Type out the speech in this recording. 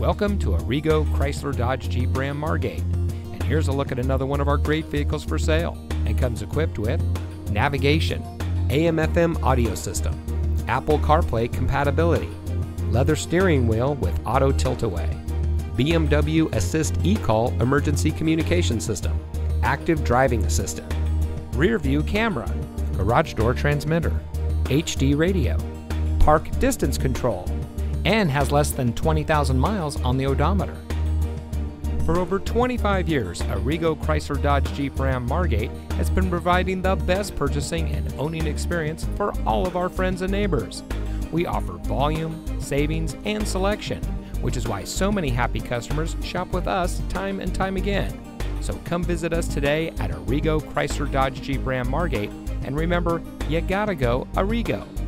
Welcome to Arrigo Chrysler Dodge Jeep Ram Margate. And here's a look at another one of our great vehicles for sale. And comes equipped with navigation, AM FM audio system, Apple CarPlay compatibility, leather steering wheel with auto tilt-away, BMW Assist eCall emergency communication system, active driving assistant, rear view camera, garage door transmitter, HD radio, park distance control, and has less than 20,000 miles on the odometer. For over 25 years, Arrigo Chrysler Dodge Jeep Ram Margate has been providing the best purchasing and owning experience for all of our friends and neighbors. We offer volume, savings, and selection, which is why so many happy customers shop with us time and time again. So come visit us today at Arrigo Chrysler Dodge Jeep Ram Margate and remember, you gotta go Arrigo.